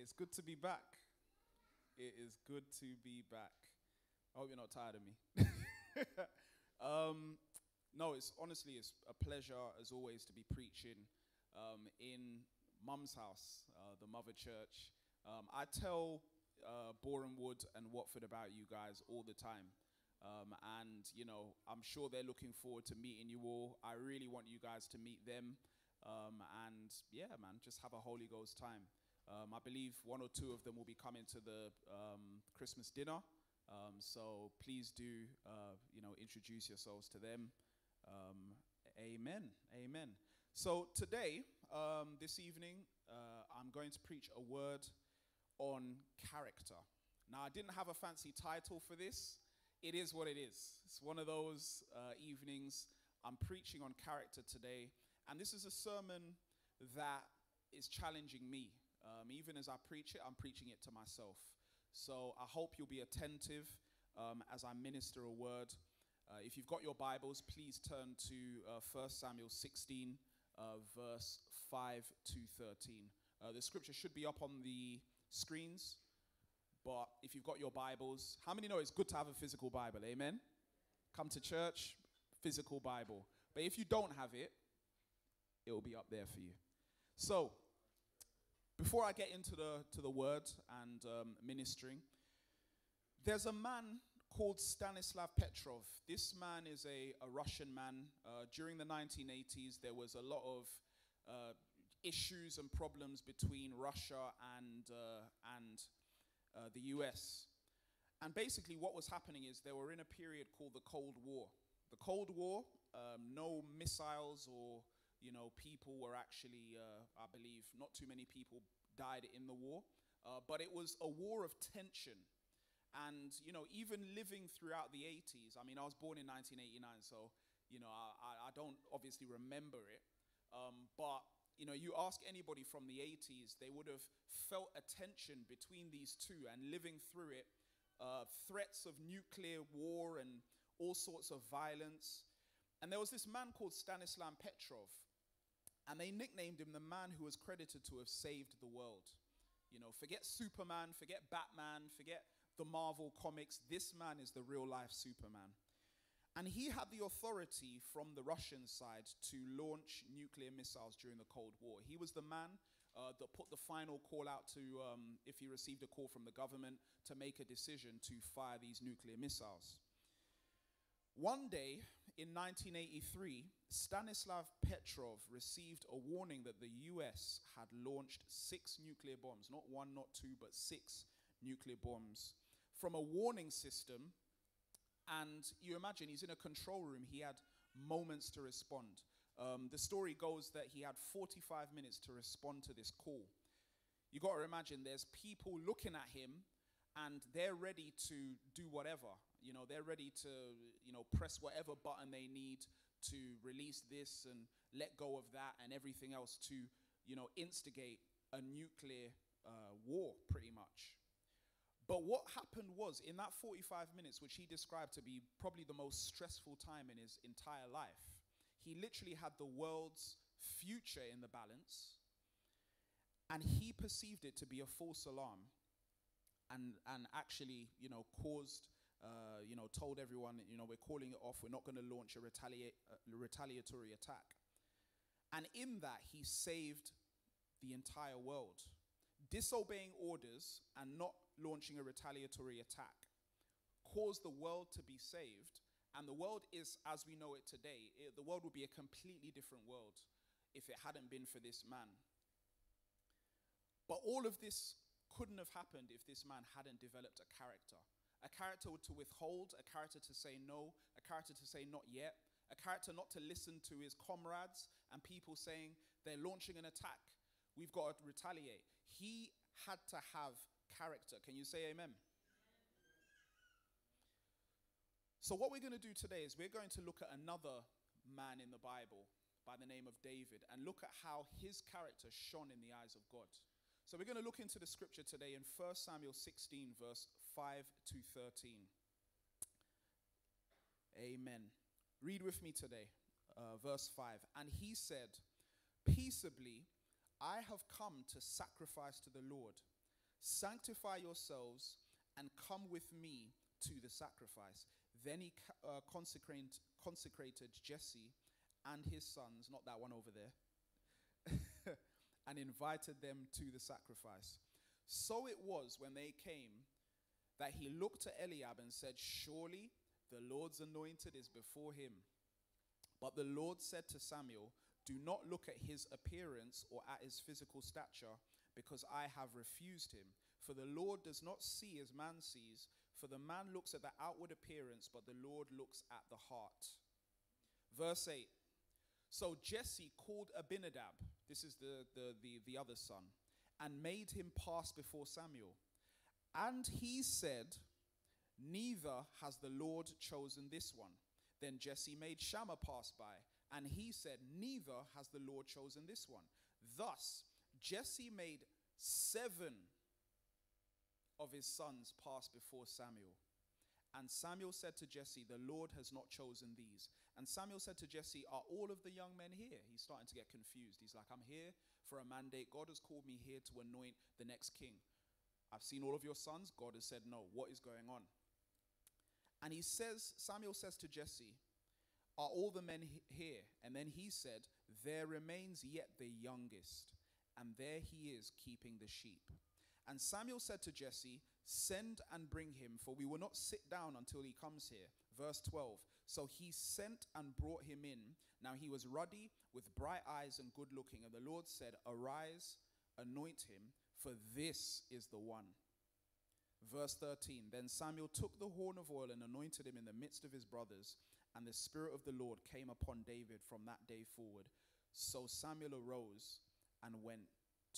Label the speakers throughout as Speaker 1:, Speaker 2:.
Speaker 1: It's good to be back. It is good to be back. I hope you're not tired of me. um, no, it's honestly it's a pleasure as always to be preaching um, in Mum's house, uh, the Mother Church. Um, I tell uh, Boreham Wood and Watford about you guys all the time. Um, and, you know, I'm sure they're looking forward to meeting you all. I really want you guys to meet them. Um, and yeah, man, just have a Holy Ghost time. Um, I believe one or two of them will be coming to the um, Christmas dinner. Um, so please do, uh, you know, introduce yourselves to them. Um, amen. Amen. So today, um, this evening, uh, I'm going to preach a word on character. Now, I didn't have a fancy title for this. It is what it is. It's one of those uh, evenings. I'm preaching on character today. And this is a sermon that is challenging me. Um, even as I preach it, I'm preaching it to myself. So I hope you'll be attentive um, as I minister a word. Uh, if you've got your Bibles, please turn to uh, 1 Samuel 16, uh, verse 5 to 13. Uh, the scripture should be up on the screens, but if you've got your Bibles, how many know it's good to have a physical Bible? Amen? Come to church, physical Bible. But if you don't have it, it will be up there for you. So, before I get into the, to the word and um, ministering, there's a man called Stanislav Petrov. This man is a, a Russian man. Uh, during the 1980s, there was a lot of uh, issues and problems between Russia and, uh, and uh, the US. And basically, what was happening is they were in a period called the Cold War. The Cold War, um, no missiles or you know, people were actually, uh, I believe, not too many people died in the war, uh, but it was a war of tension. And, you know, even living throughout the 80s, I mean, I was born in 1989, so, you know, I, I don't obviously remember it. Um, but, you know, you ask anybody from the 80s, they would have felt a tension between these two and living through it, uh, threats of nuclear war and all sorts of violence. And there was this man called Stanislav Petrov, and they nicknamed him the man who was credited to have saved the world. You know, forget Superman, forget Batman, forget the Marvel comics. This man is the real life Superman. And he had the authority from the Russian side to launch nuclear missiles during the Cold War. He was the man uh, that put the final call out to, um, if he received a call from the government, to make a decision to fire these nuclear missiles. One day in 1983, Stanislav Petrov received a warning that the US had launched six nuclear bombs, not one, not two, but six nuclear bombs from a warning system. And you imagine he's in a control room, he had moments to respond. Um, the story goes that he had 45 minutes to respond to this call. You got to imagine there's people looking at him and they're ready to do whatever. You know, they're ready to, you know, press whatever button they need to release this and let go of that and everything else to, you know, instigate a nuclear uh, war, pretty much. But what happened was, in that 45 minutes, which he described to be probably the most stressful time in his entire life, he literally had the world's future in the balance, and he perceived it to be a false alarm and, and actually, you know, caused, uh, you know, told everyone, you know, we're calling it off. We're not going to launch a, retaliate, a retaliatory attack. And in that, he saved the entire world. Disobeying orders and not launching a retaliatory attack caused the world to be saved. And the world is, as we know it today, it, the world would be a completely different world if it hadn't been for this man. But all of this couldn't have happened if this man hadn't developed a character. A character to withhold, a character to say no, a character to say not yet, a character not to listen to his comrades and people saying they're launching an attack. We've got to retaliate. He had to have character. Can you say amen? So, what we're going to do today is we're going to look at another man in the Bible by the name of David and look at how his character shone in the eyes of God. So we're going to look into the scripture today in 1 Samuel 16, verse 5 to 13. Amen. Read with me today, uh, verse 5. And he said, Peaceably, I have come to sacrifice to the Lord. Sanctify yourselves and come with me to the sacrifice. Then he uh, consecrated Jesse and his sons, not that one over there, and invited them to the sacrifice. So it was when they came that he looked to Eliab and said, Surely the Lord's anointed is before him. But the Lord said to Samuel, Do not look at his appearance or at his physical stature, because I have refused him. For the Lord does not see as man sees, for the man looks at the outward appearance, but the Lord looks at the heart. Verse 8 So Jesse called Abinadab, this is the, the, the, the other son, and made him pass before Samuel. And he said, Neither has the Lord chosen this one. Then Jesse made Shammah pass by, and he said, Neither has the Lord chosen this one. Thus, Jesse made seven of his sons pass before Samuel. And Samuel said to Jesse, The Lord has not chosen these. And Samuel said to Jesse, Are all of the young men here? He's starting to get confused. He's like, I'm here for a mandate. God has called me here to anoint the next king. I've seen all of your sons. God has said, No. What is going on? And he says, Samuel says to Jesse, Are all the men here? And then he said, There remains yet the youngest, and there he is keeping the sheep. And Samuel said to Jesse, Send and bring him, for we will not sit down until he comes here. Verse 12. So he sent and brought him in. Now he was ruddy, with bright eyes and good looking. And the Lord said, Arise, anoint him, for this is the one. Verse 13 Then Samuel took the horn of oil and anointed him in the midst of his brothers, and the Spirit of the Lord came upon David from that day forward. So Samuel arose and went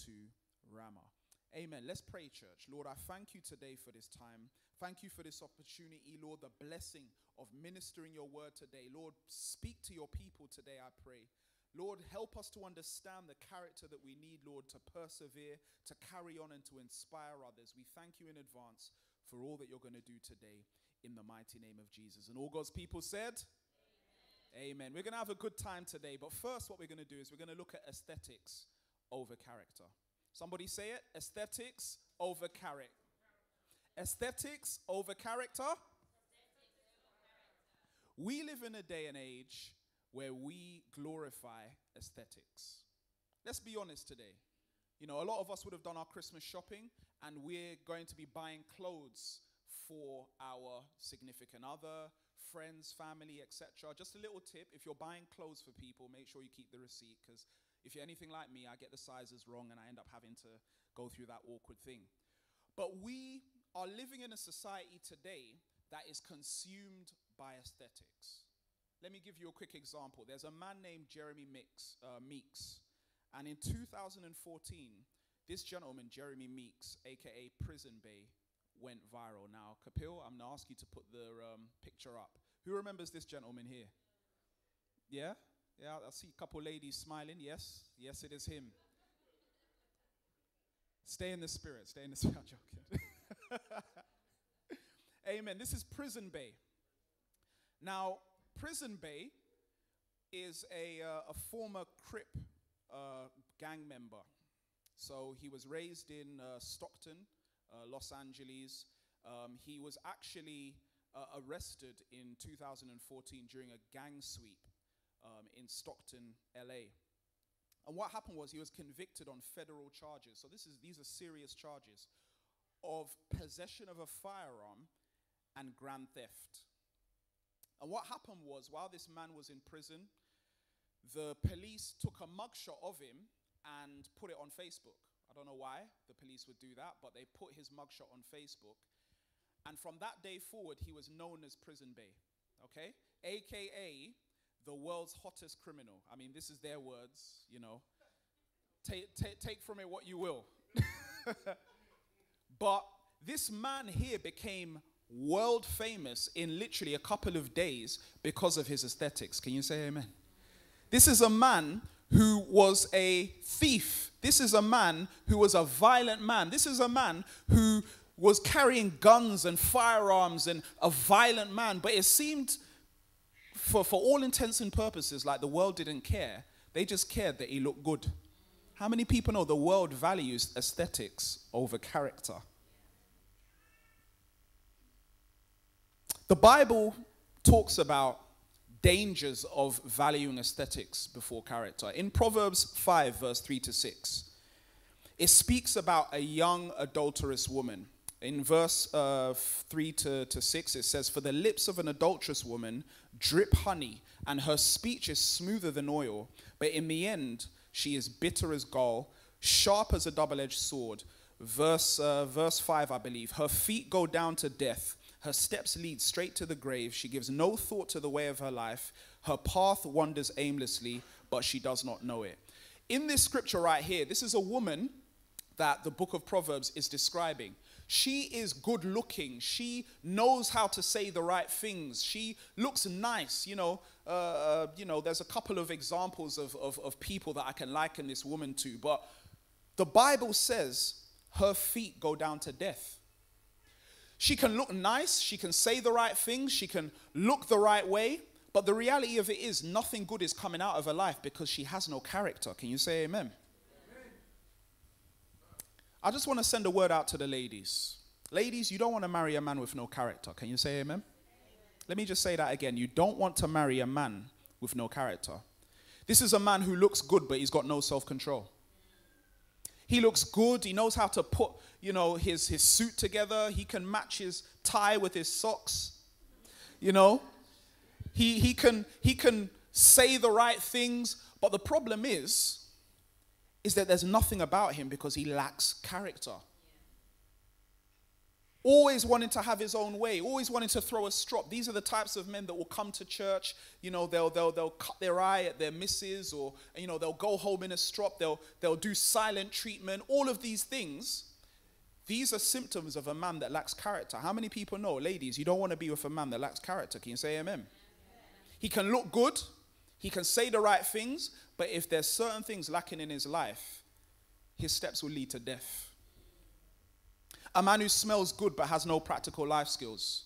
Speaker 1: to Ramah. Amen. Let's pray, church. Lord, I thank you today for this time. Thank you for this opportunity, Lord, the blessing of ministering your word today. Lord, speak to your people today, I pray. Lord, help us to understand the character that we need, Lord, to persevere, to carry on, and to inspire others. We thank you in advance for all that you're going to do today in the mighty name of Jesus. And all God's people said, Amen. Amen. We're going to have a good time today, but first, what we're going to do is we're going to look at aesthetics over character. Somebody say it aesthetics over character. Aesthetics over character. We live in a day and age where we glorify aesthetics. Let's be honest today. You know, a lot of us would have done our Christmas shopping and we're going to be buying clothes for our significant other, friends, family, etc. Just a little tip if you're buying clothes for people, make sure you keep the receipt because if you're anything like me, I get the sizes wrong and I end up having to go through that awkward thing. But we are living in a society today that is consumed by aesthetics. Let me give you a quick example. There's a man named Jeremy Mix, uh, Meeks, and in 2014, this gentleman, Jeremy Meeks, aka Prison Bae, went viral. Now, Kapil, I'm gonna ask you to put the um, picture up. Who remembers this gentleman here? Yeah? Yeah, I see a couple ladies smiling. Yes, yes, it is him. Stay in the spirit. Stay in the spirit. I'm joking. Amen. This is Prison Bae. Now, Prison Bae is a, uh, a former Crip uh, gang member. So he was raised in uh, Stockton, uh, Los Angeles. Um, he was actually uh, arrested in 2014 during a gang sweep um, in Stockton, LA. And what happened was he was convicted on federal charges. So this is, these are serious charges of possession of a firearm and grand theft. And what happened was, while this man was in prison, the police took a mugshot of him and put it on Facebook. I don't know why the police would do that, but they put his mugshot on Facebook. And from that day forward, he was known as Prison Bae, okay? AKA the world's hottest criminal. I mean, this is their words, you know. Take, take, take from it what you will. but this man here became world famous in literally a couple of days because of his aesthetics. Can you say amen? This is a man who was a thief. This is a man who was a violent man. This is a man who was carrying guns and firearms and a violent man. But it seemed, for, for all intents and purposes, like the world didn't care. They just cared that he looked good. How many people know the world values aesthetics over character? The Bible talks about dangers of valuing aesthetics before character. In Proverbs 5, verse 3 to 6, it speaks about a young adulterous woman. In verse uh, 3 to, to 6, it says, For the lips of an adulterous woman drip honey, and her speech is smoother than oil, but in the end, she is bitter as gall, sharp as a double edged sword. Verse, uh, verse 5, I believe. Her feet go down to death, her steps lead straight to the grave. She gives no thought to the way of her life. Her path wanders aimlessly, but she does not know it. In this scripture right here, this is a woman that the book of Proverbs is describing. She is good looking. She knows how to say the right things. She looks nice. You know, uh, uh, you know, there's a couple of examples of, of, of people that I can liken this woman to, but the Bible says her feet go down to death. She can look nice, she can say the right things, she can look the right way, but the reality of it is nothing good is coming out of her life because she has no character. Can you say amen? I just want to send a word out to the ladies. Ladies, you don't want to marry a man with no character. Can you say amen? amen? Let me just say that again. You don't want to marry a man with no character. This is a man who looks good, but he's got no self control. He looks good. He knows how to put, you know, his, his suit together. He can match his tie with his socks. You know, he, he, can, he can say the right things. But the problem is, is that there's nothing about him because he lacks character. Always wanting to have his own way, always wanting to throw a strop. These are the types of men that will come to church. You know, they'll, they'll, they'll cut their eye at their misses, or, you know, they'll go home in a strop. They'll, they'll do silent treatment. All of these things, these are symptoms of a man that lacks character. How many people know, ladies, you don't want to be with a man that lacks character? Can you say amen? He can look good, he can say the right things, but if there's certain things lacking in his life, his steps will lead to death. A man who smells good but has no practical life skills.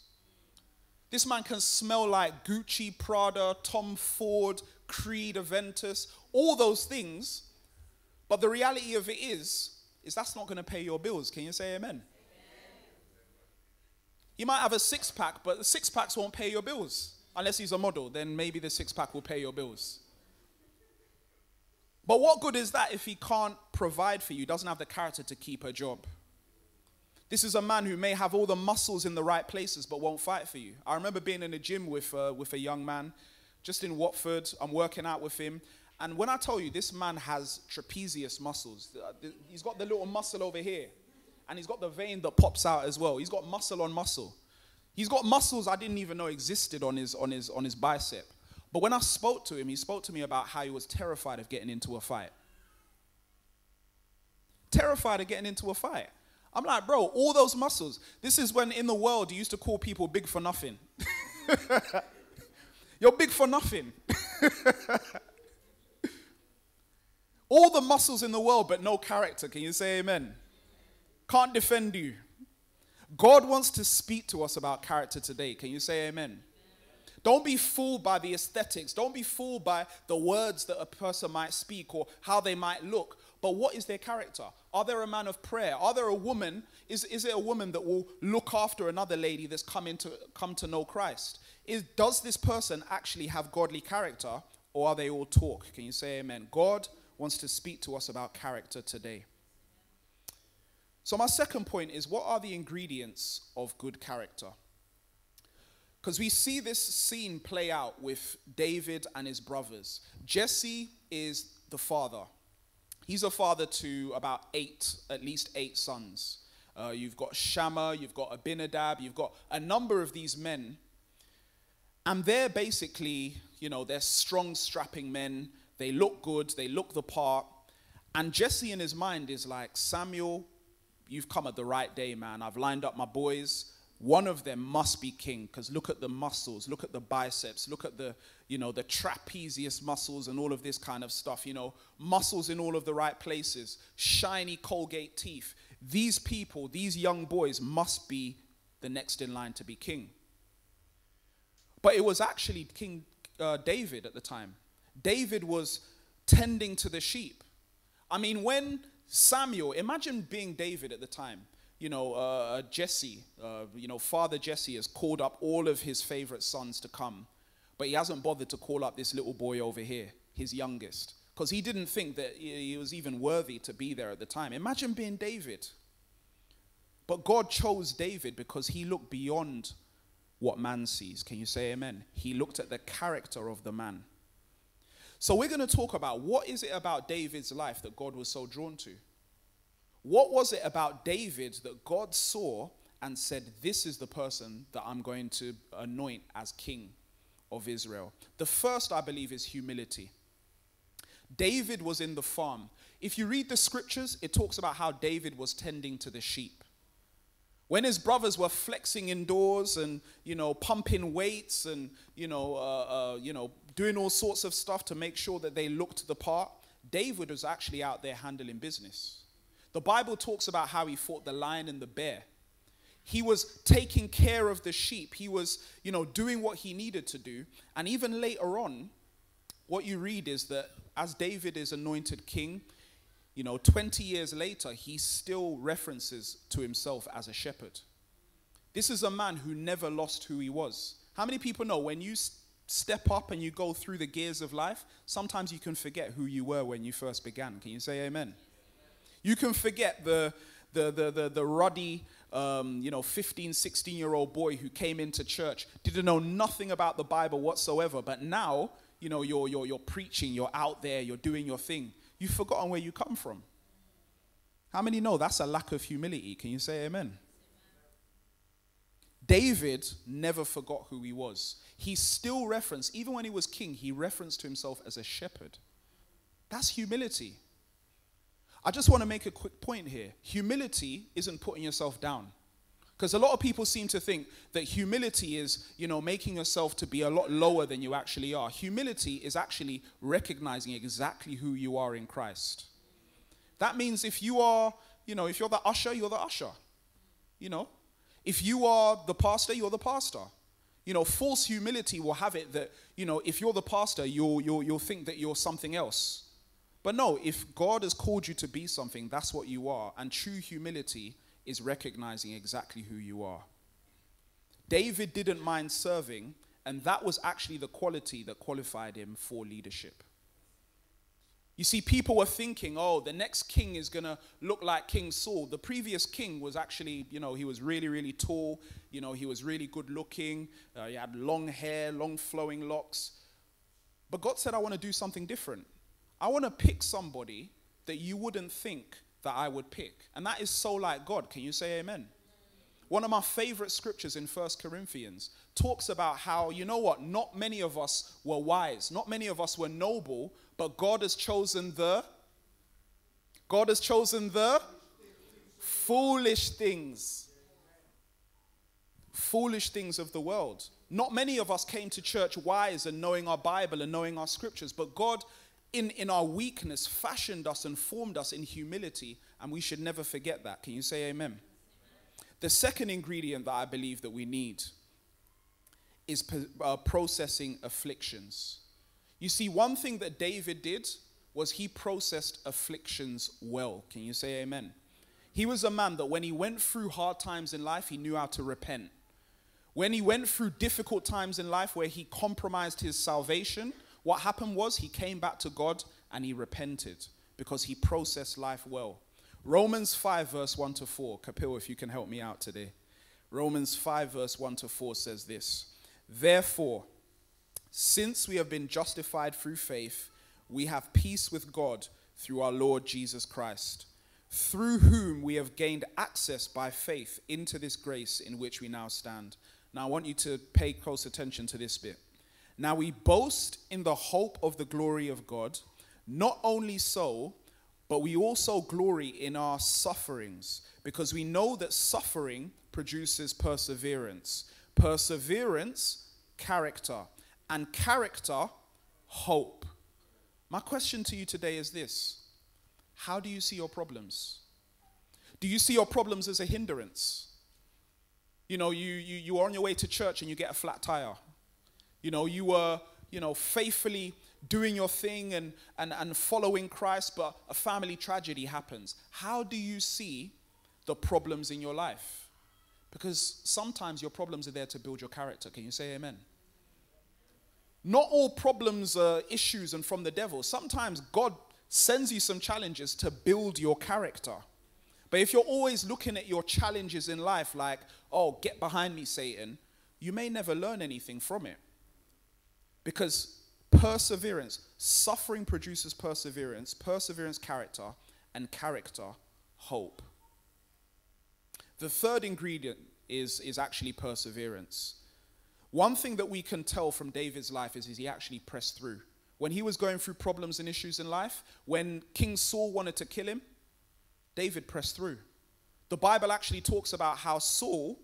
Speaker 1: This man can smell like Gucci, Prada, Tom Ford, Creed, Aventus, all those things, but the reality of it is, is that's not going to pay your bills. Can you say amen? amen? You might have a six pack, but the six packs won't pay your bills. Unless he's a model, then maybe the six pack will pay your bills. But what good is that if he can't provide for you, doesn't have the character to keep a job? This is a man who may have all the muscles in the right places but won't fight for you. I remember being in a gym with, uh, with a young man just in Watford. I'm working out with him. And when I tell you this man has trapezius muscles, he's got the little muscle over here. And he's got the vein that pops out as well. He's got muscle on muscle. He's got muscles I didn't even know existed on his, on his, on his bicep. But when I spoke to him, he spoke to me about how he was terrified of getting into a fight. Terrified of getting into a fight. I'm like, bro, all those muscles. This is when in the world you used to call people big for nothing. You're big for nothing. all the muscles in the world, but no character. Can you say amen? Can't defend you. God wants to speak to us about character today. Can you say amen? Don't be fooled by the aesthetics. Don't be fooled by the words that a person might speak or how they might look. But what is their character? Are there a man of prayer? Are there a woman? Is, is it a woman that will look after another lady that's come, into, come to know Christ? Is, does this person actually have godly character or are they all talk? Can you say amen? God wants to speak to us about character today. So, my second point is what are the ingredients of good character? Because we see this scene play out with David and his brothers. Jesse is the father. He's a father to about eight, at least eight sons. Uh, you've got Shammah, you've got Abinadab, you've got a number of these men. And they're basically, you know, they're strong, strapping men. They look good, they look the part. And Jesse in his mind is like, Samuel, you've come at the right day, man. I've lined up my boys one of them must be king because look at the muscles look at the biceps look at the you know the trapezius muscles and all of this kind of stuff you know. Muscles in all of the right places shiny colgate teeth. These people these young boys must be the next in line to be king. But it was actually king uh, david at the time. David was tending to the sheep. I mean, when Samuel, imagine being David at the time. You know, uh, Jesse, uh, you know, Father Jesse has called up all of his favorite sons to come, but he hasn't bothered to call up this little boy over here, his youngest, because he didn't think that he was even worthy to be there at the time. Imagine being David. But God chose David because he looked beyond what man sees. Can you say amen? He looked at the character of the man. So we're going to talk about what is it about David's life that God was so drawn to? What was it about David that God saw and said, This is the person that I'm going to anoint as king of Israel? The first, I believe, is humility. David was in the farm. If you read the scriptures, it talks about how David was tending to the sheep. When his brothers were flexing indoors and, you know, pumping weights and, you know, uh, uh, you know, doing all sorts of stuff to make sure that they looked the part, David was actually out there handling business. The Bible talks about how he fought the lion and the bear. He was taking care of the sheep. He was, you know, doing what he needed to do. And even later on, what you read is that as David is anointed king, you know, 20 years later, he still references to himself as a shepherd. This is a man who never lost who he was. How many people know when you step up and you go through the gears of life, sometimes you can forget who you were when you first began? Can you say amen? You can forget the, the, the, the, the ruddy, um, you know, 15, 16 year old boy who came into church, didn't know nothing about the Bible whatsoever, but now, you know, you're, you're, you're preaching, you're out there, you're doing your thing. You've forgotten where you come from. How many know that's a lack of humility? Can you say amen? David never forgot who he was. He still referenced, even when he was king, he referenced to himself as a shepherd. That's humility. I just want to make a quick point here. Humility isn't putting yourself down. Because a lot of people seem to think that humility is, you know, making yourself to be a lot lower than you actually are. Humility is actually recognizing exactly who you are in Christ. That means if you are, you know, if you're the usher, you're the usher. You know, if you are the pastor, you're the pastor. You know, false humility will have it that, you know, if you're the pastor, you'll, you'll, you'll think that you're something else. But no, if God has called you to be something, that's what you are. And true humility is recognizing exactly who you are. David didn't mind serving, and that was actually the quality that qualified him for leadership. You see, people were thinking, oh, the next king is going to look like King Saul. The previous king was actually, you know, he was really, really tall. You know, he was really good looking. Uh, he had long hair, long flowing locks. But God said, I want to do something different. I want to pick somebody that you wouldn't think that I would pick. And that is so like God. Can you say amen? One of my favorite scriptures in First Corinthians talks about how, you know what, not many of us were wise, not many of us were noble, but God has chosen the God has chosen the foolish things. Foolish things of the world. Not many of us came to church wise and knowing our Bible and knowing our scriptures, but God in, in our weakness, fashioned us and formed us in humility, and we should never forget that. Can you say amen? The second ingredient that I believe that we need is uh, processing afflictions. You see, one thing that David did was he processed afflictions well. Can you say amen? He was a man that when he went through hard times in life, he knew how to repent. When he went through difficult times in life where he compromised his salvation, what happened was he came back to God and he repented because he processed life well. Romans 5, verse 1 to 4. Kapil, if you can help me out today. Romans 5, verse 1 to 4 says this Therefore, since we have been justified through faith, we have peace with God through our Lord Jesus Christ, through whom we have gained access by faith into this grace in which we now stand. Now, I want you to pay close attention to this bit. Now we boast in the hope of the glory of God. Not only so, but we also glory in our sufferings because we know that suffering produces perseverance. Perseverance, character. And character, hope. My question to you today is this How do you see your problems? Do you see your problems as a hindrance? You know, you, you, you are on your way to church and you get a flat tire. You know, you were, you know, faithfully doing your thing and, and, and following Christ, but a family tragedy happens. How do you see the problems in your life? Because sometimes your problems are there to build your character. Can you say amen? Not all problems are issues and from the devil. Sometimes God sends you some challenges to build your character. But if you're always looking at your challenges in life like, oh, get behind me, Satan, you may never learn anything from it. Because perseverance, suffering produces perseverance, perseverance, character, and character, hope. The third ingredient is, is actually perseverance. One thing that we can tell from David's life is, is he actually pressed through. When he was going through problems and issues in life, when King Saul wanted to kill him, David pressed through. The Bible actually talks about how Saul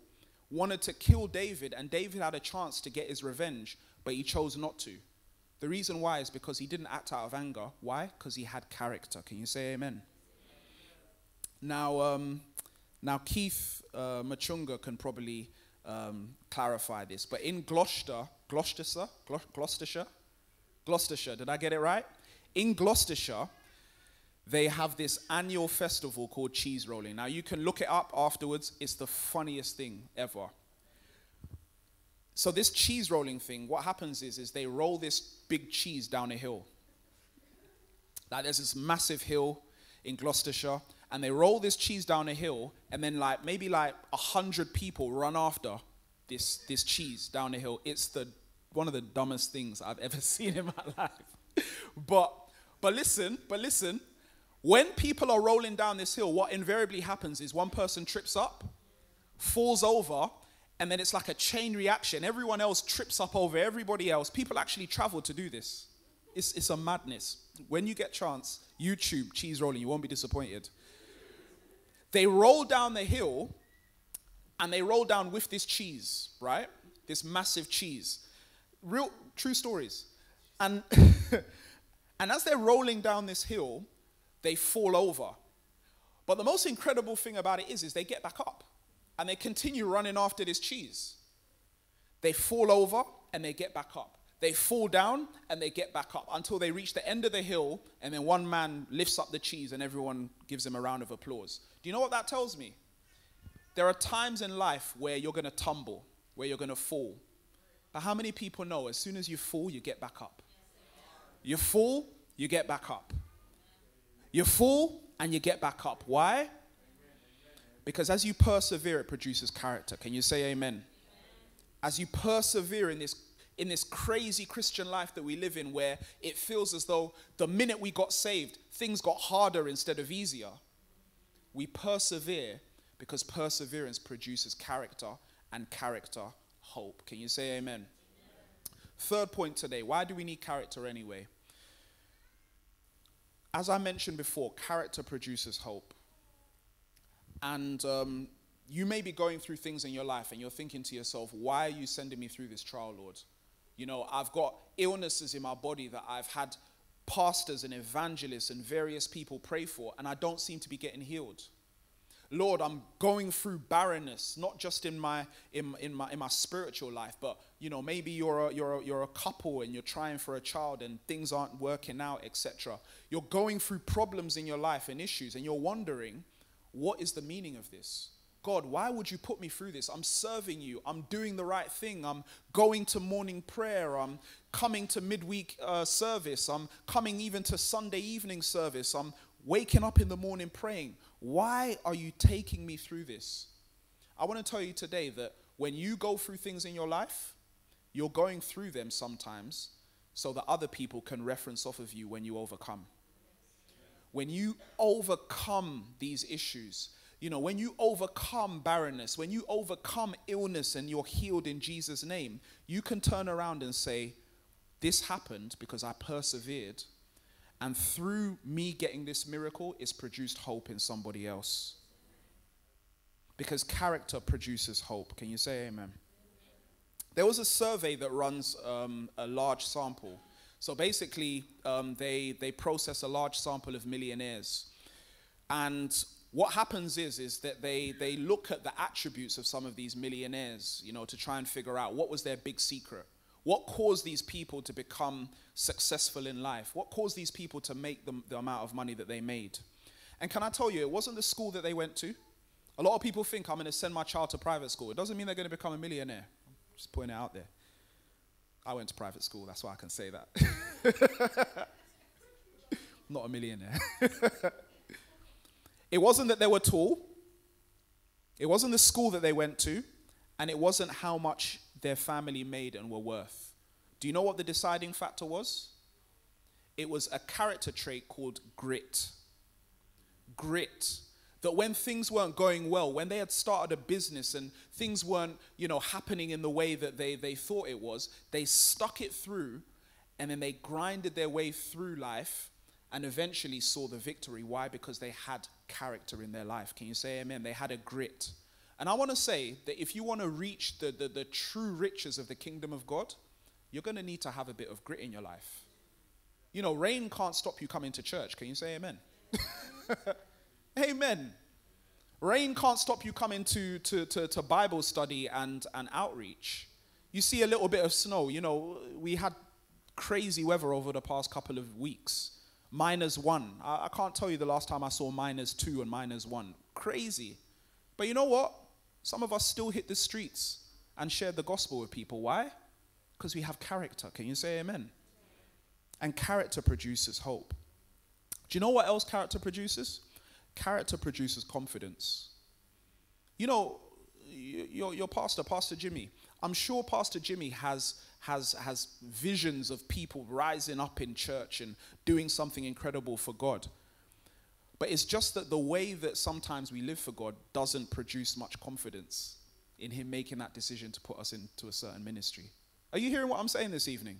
Speaker 1: wanted to kill David, and David had a chance to get his revenge, but he chose not to. The reason why is because he didn't act out of anger. Why? Because he had character. Can you say amen? Now, um, now Keith uh, Machunga can probably um, clarify this, but in Gloucester, Gloucestershire, Gloucestershire, Gloucestershire, did I get it right? In Gloucestershire, they have this annual festival called cheese rolling. Now, you can look it up afterwards. It's the funniest thing ever. So, this cheese rolling thing, what happens is, is they roll this big cheese down a hill. Like, there's this massive hill in Gloucestershire, and they roll this cheese down a hill, and then, like, maybe like a hundred people run after this, this cheese down a hill. It's the one of the dumbest things I've ever seen in my life. but, but listen, but listen, when people are rolling down this hill, what invariably happens is one person trips up, falls over, and then it's like a chain reaction. Everyone else trips up over everybody else. People actually travel to do this. It's, it's a madness. When you get chance, YouTube cheese rolling, you won't be disappointed. They roll down the hill and they roll down with this cheese, right? This massive cheese. Real true stories. And and as they're rolling down this hill, they fall over. But the most incredible thing about it is, is they get back up and they continue running after this cheese. They fall over and they get back up. They fall down and they get back up until they reach the end of the hill, and then one man lifts up the cheese and everyone gives him a round of applause. Do you know what that tells me? There are times in life where you're going to tumble, where you're going to fall. But how many people know as soon as you fall, you get back up? You fall, you get back up. You fall and you get back up. Why? Because as you persevere, it produces character. Can you say amen? As you persevere in this in this crazy Christian life that we live in where it feels as though the minute we got saved, things got harder instead of easier. We persevere because perseverance produces character and character hope. Can you say amen? amen? Third point today why do we need character anyway? as I mentioned before, character produces hope. And um, you may be going through things in your life and you're thinking to yourself, why are you sending me through this trial, Lord? You know, I've got illnesses in my body that I've had pastors and evangelists and various people pray for, and I don't seem to be getting healed. Lord, I'm going through barrenness, not just in my in, in my in my spiritual life, but you know, maybe you're a, you're a, you're a couple and you're trying for a child and things aren't working out, etc. You're going through problems in your life and issues, and you're wondering, what is the meaning of this? God, why would you put me through this? I'm serving you. I'm doing the right thing. I'm going to morning prayer. I'm coming to midweek uh, service. I'm coming even to Sunday evening service. I'm waking up in the morning praying. Why are you taking me through this? I want to tell you today that when you go through things in your life, you're going through them sometimes so that other people can reference off of you when you overcome when you overcome these issues, you know, when you overcome barrenness, when you overcome illness and you're healed in Jesus' name, you can turn around and say, This happened because I persevered. And through me getting this miracle, it's produced hope in somebody else. Because character produces hope. Can you say amen? There was a survey that runs um, a large sample so basically, um, they, they process a large sample of millionaires. And what happens is, is that they, they look at the attributes of some of these millionaires, you know, to try and figure out what was their big secret. What caused these people to become successful in life? What caused these people to make the, the amount of money that they made? And can I tell you, it wasn't the school that they went to. A lot of people think I'm going to send my child to private school. It doesn't mean they're going to become a millionaire. I'm just putting it out there. I went to private school, that's why I can say that. Not a millionaire. it wasn't that they were tall, it wasn't the school that they went to, and it wasn't how much their family made and were worth. Do you know what the deciding factor was? It was a character trait called grit. Grit. That when things weren't going well, when they had started a business and things weren't, you know, happening in the way that they, they thought it was, they stuck it through and then they grinded their way through life and eventually saw the victory. Why? Because they had character in their life. Can you say amen? They had a grit. And I want to say that if you want to reach the, the, the true riches of the kingdom of God, you're going to need to have a bit of grit in your life. You know, rain can't stop you coming to church. Can you say amen? amen. Rain can't stop you coming to, to, to, to, Bible study and, and outreach. You see a little bit of snow. You know, we had crazy weather over the past couple of weeks. Minus one. I, I can't tell you the last time I saw minus two and minus one. Crazy. But you know what? Some of us still hit the streets and share the gospel with people. Why? Because we have character. Can you say amen? And character produces hope. Do you know what else character produces? Character produces confidence. You know, your, your pastor, Pastor Jimmy, I'm sure Pastor Jimmy has, has, has visions of people rising up in church and doing something incredible for God. But it's just that the way that sometimes we live for God doesn't produce much confidence in Him making that decision to put us into a certain ministry. Are you hearing what I'm saying this evening?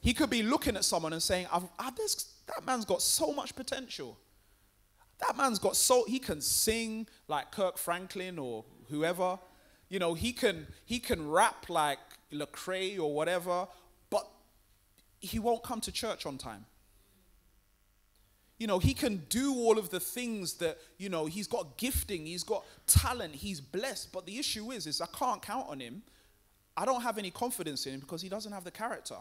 Speaker 1: He could be looking at someone and saying, I've, I've, this, That man's got so much potential. That man's got so, he can sing like Kirk Franklin or whoever. You know, he can, he can rap like Lecrae or whatever, but he won't come to church on time. You know, he can do all of the things that, you know, he's got gifting, he's got talent, he's blessed. But the issue is, is I can't count on him. I don't have any confidence in him because he doesn't have the character.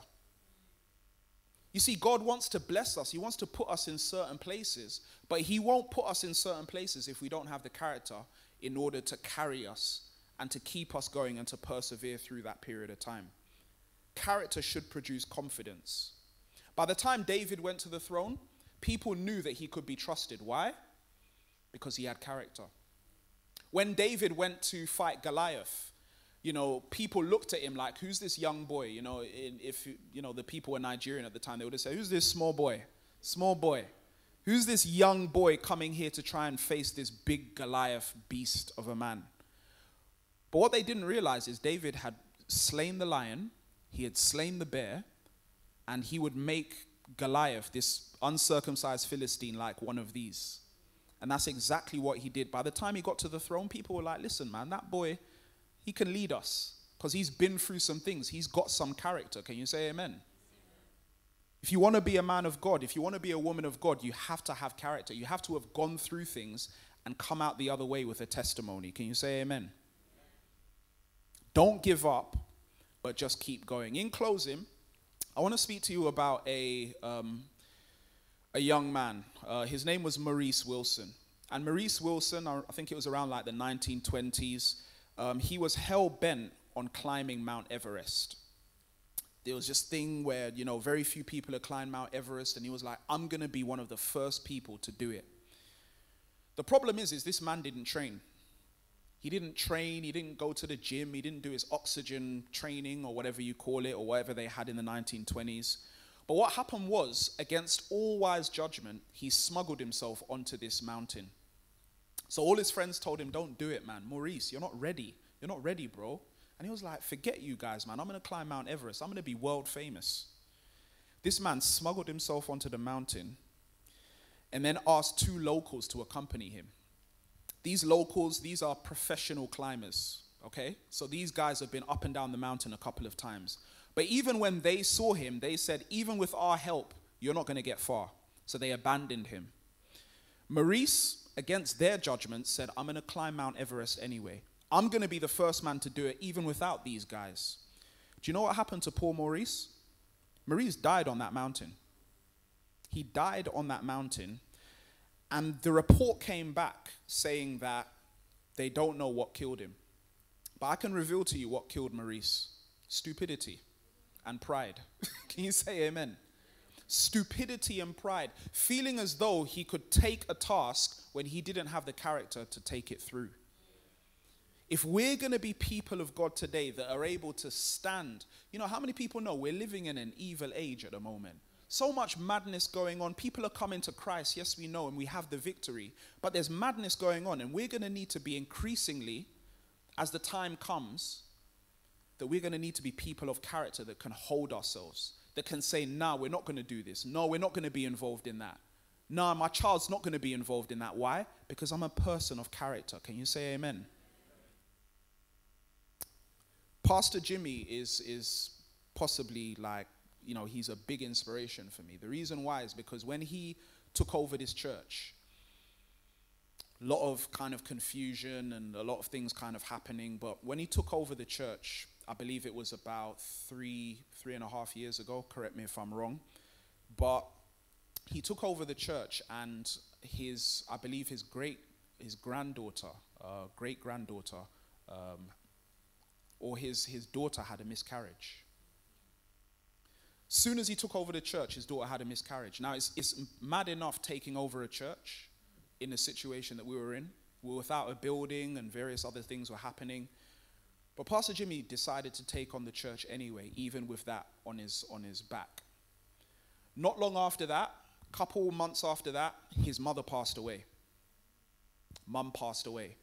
Speaker 1: You see, God wants to bless us. He wants to put us in certain places, but He won't put us in certain places if we don't have the character in order to carry us and to keep us going and to persevere through that period of time. Character should produce confidence. By the time David went to the throne, people knew that he could be trusted. Why? Because he had character. When David went to fight Goliath, you know, people looked at him like, who's this young boy? You know, if, you know, the people were Nigerian at the time, they would have said, who's this small boy? Small boy. Who's this young boy coming here to try and face this big Goliath beast of a man? But what they didn't realize is David had slain the lion, he had slain the bear, and he would make Goliath, this uncircumcised Philistine, like one of these. And that's exactly what he did. By the time he got to the throne, people were like, listen, man, that boy, he can lead us because he's been through some things. He's got some character. Can you say amen? If you want to be a man of God, if you want to be a woman of God, you have to have character. You have to have gone through things and come out the other way with a testimony. Can you say amen? Don't give up, but just keep going. In closing, I want to speak to you about a, um, a young man. Uh, his name was Maurice Wilson. And Maurice Wilson, I think it was around like the 1920s, um, he was hell bent on climbing Mount Everest. There was this thing where, you know, very few people had climbed Mount Everest, and he was like, I'm going to be one of the first people to do it. The problem is, is this man didn't train. He didn't train, he didn't go to the gym, he didn't do his oxygen training or whatever you call it, or whatever they had in the 1920s. But what happened was, against all wise judgment, he smuggled himself onto this mountain. So all his friends told him, Don't do it, man. Maurice, you're not ready. You're not ready, bro. And he was like, Forget you guys, man. I'm going to climb Mount Everest. I'm going to be world famous. This man smuggled himself onto the mountain and then asked two locals to accompany him. These locals, these are professional climbers, okay? So these guys have been up and down the mountain a couple of times. But even when they saw him, they said, Even with our help, you're not going to get far. So they abandoned him. Maurice against their judgment, said, I'm going to climb Mount Everest anyway. I'm going to be the first man to do it, even without these guys. Do you know what happened to poor Maurice? Maurice died on that mountain. He died on that mountain, and the report came back saying that they don't know what killed him. But I can reveal to you what killed Maurice stupidity and pride. can you say amen? Stupidity and pride, feeling as though he could take a task when he didn't have the character to take it through. If we're going to be people of God today that are able to stand, you know, how many people know we're living in an evil age at the moment? So much madness going on. People are coming to Christ. Yes, we know, and we have the victory. But there's madness going on, and we're going to need to be increasingly, as the time comes, that we're going to need to be people of character that can hold ourselves, that can say, "No, we're not going to do this. No, we're not going to be involved in that. No, my child's not going to be involved in that. Why? Because I'm a person of character. Can you say amen? Pastor Jimmy is, is possibly like, you know, he's a big inspiration for me. The reason why is because when he took over this church, a lot of kind of confusion and a lot of things kind of happening. But when he took over the church, I believe it was about three, three and a half years ago. Correct me if I'm wrong. But he took over the church, and his, I believe, his great, his granddaughter, uh, great granddaughter, um, or his, his daughter had a miscarriage. Soon as he took over the church, his daughter had a miscarriage. Now, it's, it's mad enough taking over a church in the situation that we were in. We were without a building and various other things were happening. But Pastor Jimmy decided to take on the church anyway, even with that on his, on his back. Not long after that, couple months after that, his mother passed away. Mum passed away.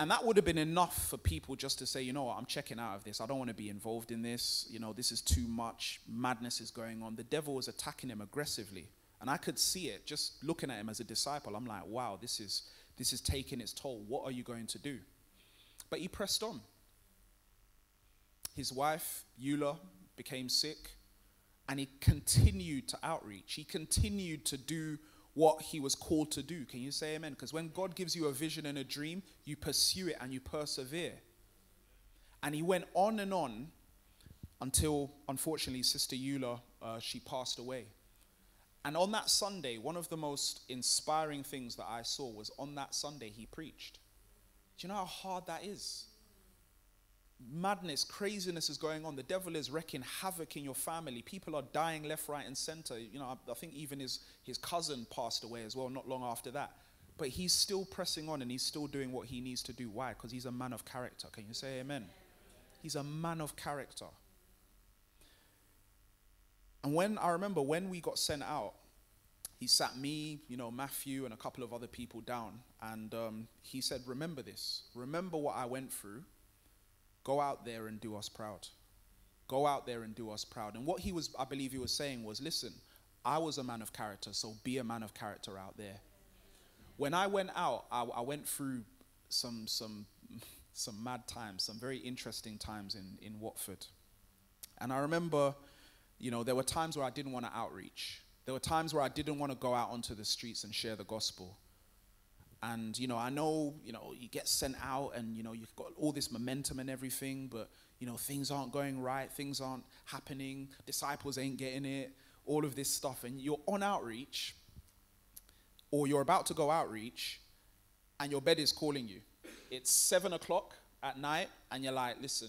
Speaker 1: And that would have been enough for people just to say, you know what, I'm checking out of this. I don't want to be involved in this. You know, this is too much. Madness is going on. The devil was attacking him aggressively. And I could see it just looking at him as a disciple. I'm like, wow, this is, this is taking its toll. What are you going to do? But he pressed on. His wife, Eula, became sick. And he continued to outreach. He continued to do what he was called to do. Can you say amen? Because when God gives you a vision and a dream, you pursue it and you persevere. And he went on and on until, unfortunately, Sister Eula, uh, she passed away. And on that Sunday, one of the most inspiring things that I saw was on that Sunday he preached. Do you know how hard that is? madness, craziness is going on. The devil is wreaking havoc in your family. People are dying left, right, and center. You know, I, I, think even his, his cousin passed away as well, not long after that. But he's still pressing on and he's still doing what he needs to do. Why? Because he's a man of character. Can you say amen? He's a man of character. And when I remember when we got sent out, he sat me, you know, Matthew, and a couple of other people down. And um, he said, Remember this. Remember what I went through Go out there and do us proud. Go out there and do us proud. And what he was, I believe he was saying was, listen, I was a man of character, so be a man of character out there. When I went out, I, I went through some, some, some mad times, some very interesting times in, in Watford. And I remember, you know, there were times where I didn't want to outreach. There were times where I didn't want to go out onto the streets and share the gospel. And, you know, I know, you know, you get sent out and, you know, you've got all this momentum and everything, but, you know, things aren't going right, things aren't happening, disciples ain't getting it, all of this stuff. And you're on outreach, or you're about to go outreach, and your bed is calling you. It's seven o'clock at night, and you're like, listen,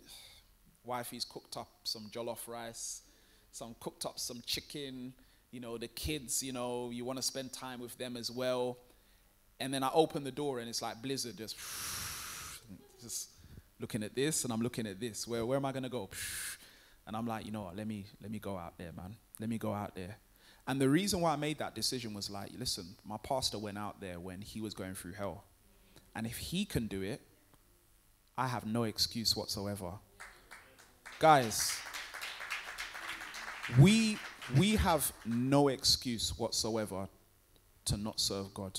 Speaker 1: wifey's cooked up some jollof rice, some cooked up some chicken, you know, the kids, you know, you want to spend time with them as well and then I open the door and it's like blizzard, just, just looking at this and I'm looking at this. Where, where am I going to go? And I'm like, you know what, let me, let me go out there, man. Let me go out there. And the reason why I made that decision was like, listen, my pastor went out there when he was going through hell. And if he can do it, I have no excuse whatsoever. Guys, we, we have no excuse whatsoever to not serve God.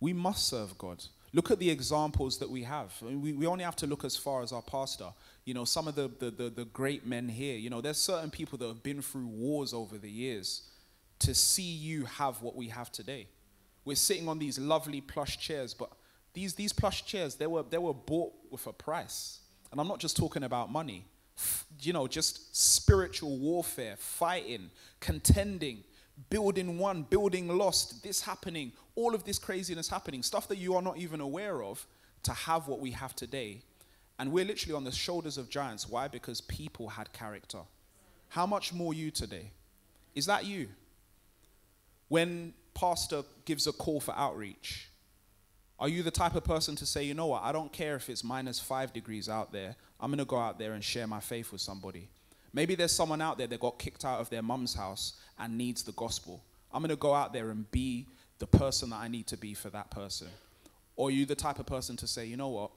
Speaker 1: We must serve God. Look at the examples that we have. We, we only have to look as far as our pastor. You know, some of the, the, the, the great men here, you know, there's certain people that have been through wars over the years to see you have what we have today. We're sitting on these lovely plush chairs, but these, these plush chairs, they were, they were bought with a price. And I'm not just talking about money, you know, just spiritual warfare, fighting, contending, building won, building lost, this happening, all of this craziness happening, stuff that you are not even aware of to have what we have today. And we're literally on the shoulders of giants. Why? Because people had character. How much more you today? Is that you? When pastor gives a call for outreach, are you the type of person to say, you know what, I don't care if it's minus five degrees out there, I'm going to go out there and share my faith with somebody? Maybe there's someone out there that got kicked out of their mum's house and needs the gospel. I'm going to go out there and be the person that I need to be for that person. Or are you the type of person to say, you know what,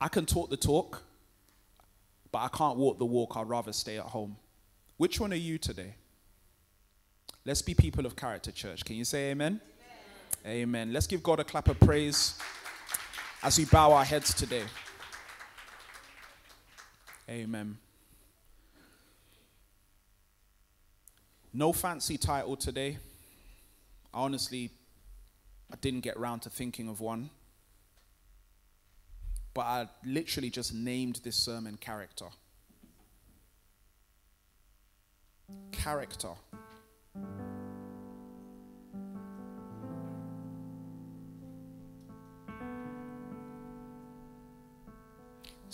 Speaker 1: I can talk the talk, but I can't walk the walk, I'd rather stay at home. Which one are you today? Let's be people of character, church. Can you say amen? Amen. Let's give God a clap of praise as we bow our heads today. Amen. No fancy title today. Honestly, I didn't get round to thinking of one. But I literally just named this sermon character. Character.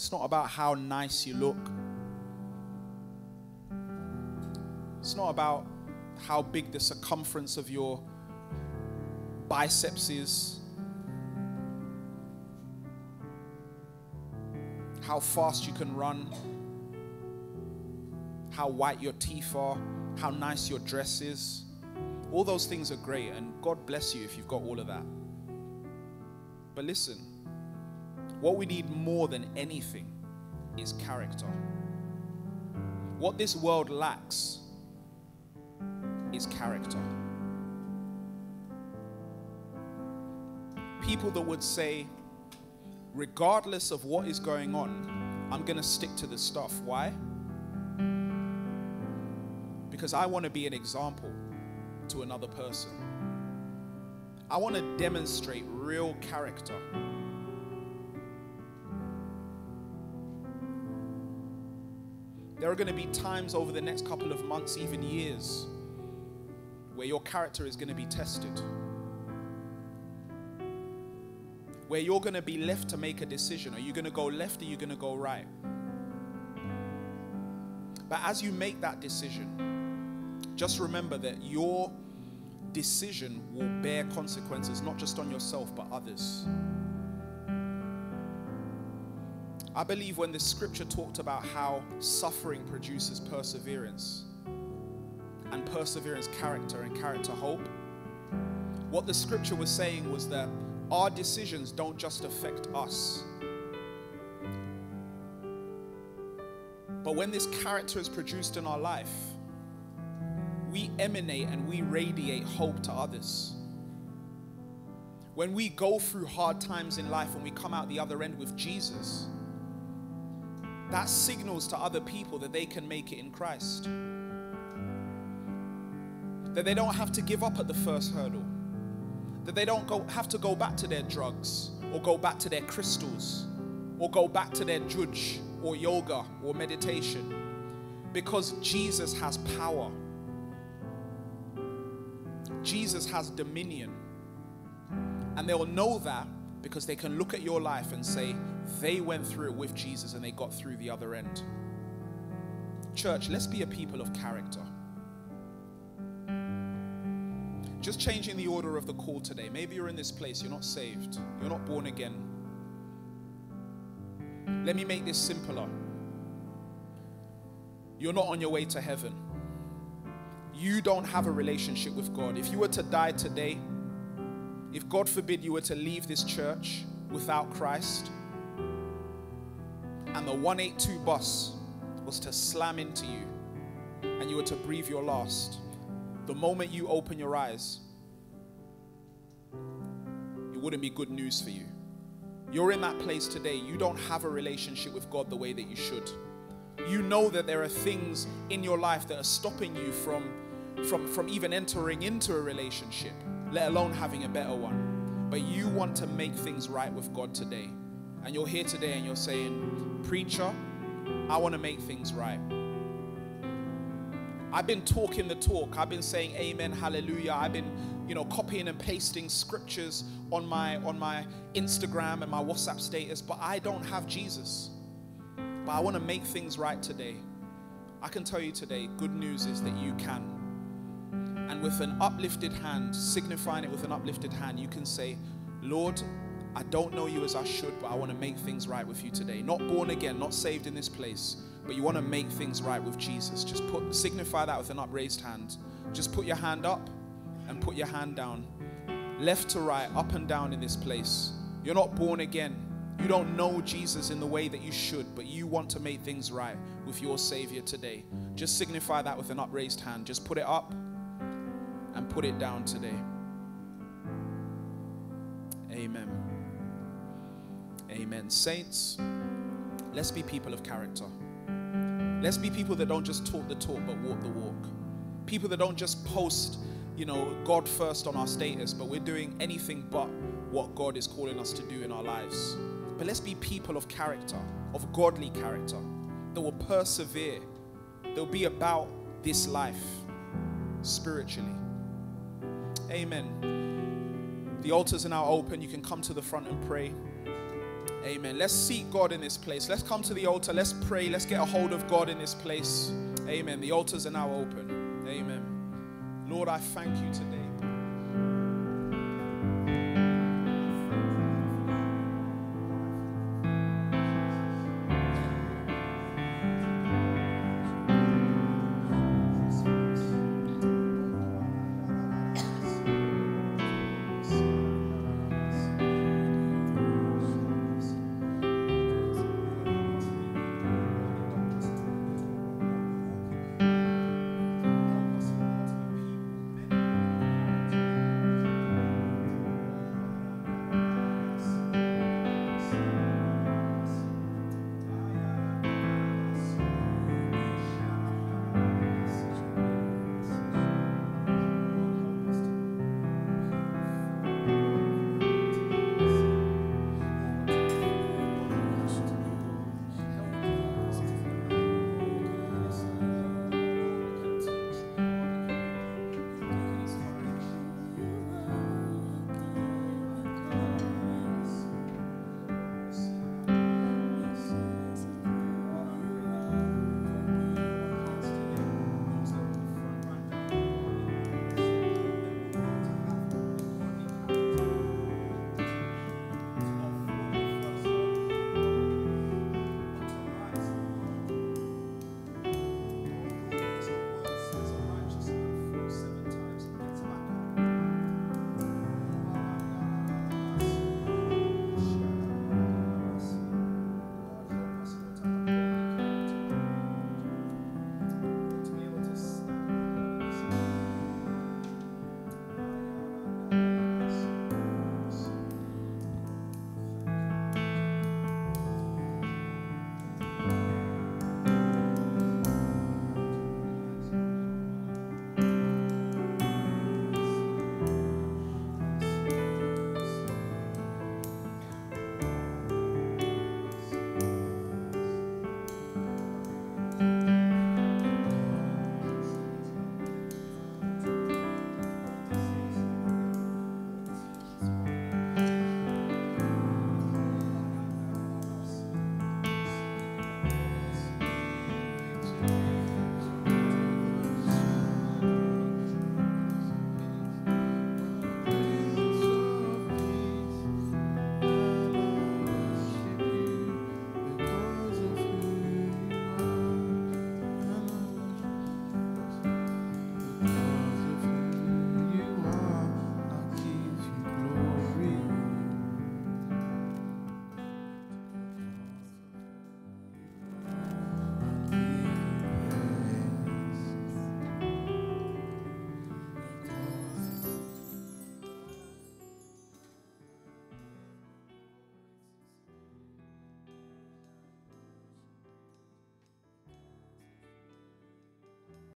Speaker 1: It's not about how nice you look. It's not about how big the circumference of your biceps is, how fast you can run, how white your teeth are, how nice your dress is. All those things are great, and God bless you if you've got all of that. But listen, what we need more than anything is character. What this world lacks is character. People that would say, regardless of what is going on, I'm going to stick to the stuff. Why? Because I want to be an example to another person. I want to demonstrate real character. There are going to be times over the next couple of months, even years, where your character is going to be tested. Where you're going to be left to make a decision. Are you going to go left or are you going to go right? But as you make that decision, just remember that your decision will bear consequences, not just on yourself, but others. I believe when the scripture talked about how suffering produces perseverance, and perseverance, character, and character, hope, what the scripture was saying was that our decisions don't just affect us. But when this character is produced in our life, we emanate and we radiate hope to others. When we go through hard times in life and we come out the other end with Jesus, that signals to other people that they can make it in Christ. That they don't have to give up at the first hurdle. That they don't go, have to go back to their drugs or go back to their crystals or go back to their juj or yoga or meditation. Because Jesus has power. Jesus has dominion. And they'll know that because they can look at your life and say, they went through it with Jesus and they got through the other end. Church, let's be a people of character. Just changing the order of the call today. Maybe you're in this place, you're not saved, you're not born again. Let me make this simpler. You're not on your way to heaven. You don't have a relationship with God. If you were to die today, if God forbid you were to leave this church without Christ, and the 182 bus was to slam into you and you were to breathe your last, the moment you open your eyes, it wouldn't be good news for you. You're in that place today. You don't have a relationship with God the way that you should. You know that there are things in your life that are stopping you from, from, from even entering into a relationship, let alone having a better one. But you want to make things right with God today. And you're here today and you're saying, Preacher, I want to make things right. I've been talking the talk. I've been saying amen, hallelujah. I've been, you know, copying and pasting scriptures on my on my Instagram and my WhatsApp status, but I don't have Jesus. But I want to make things right today. I can tell you today, good news is that you can. And with an uplifted hand, signifying it with an uplifted hand, you can say, Lord, I don't know you as I should, but I want to make things right with you today. Not born again, not saved in this place, but you want to make things right with Jesus. Just put signify that with an upraised hand. Just put your hand up and put your hand down. Left to right, up and down in this place. You're not born again. You don't know Jesus in the way that you should, but you want to make things right with your Savior today. Just signify that with an upraised hand. Just put it up and put it down today. Amen. Amen. Saints, let's be people of character. Let's be people that don't just talk the talk but walk the walk. People that don't just post, you know, God first on our status, but we're doing anything but what God is calling us to do in our lives. But let's be people of character, of godly character, that will persevere, that will be about this life spiritually. Amen. The altars are now open. You can come to the front and pray. Amen. Let's seek God in this place. Let's come to the altar. Let's pray. Let's get a hold of God in this place. Amen. The altars are now open. Amen. Lord, I thank you today.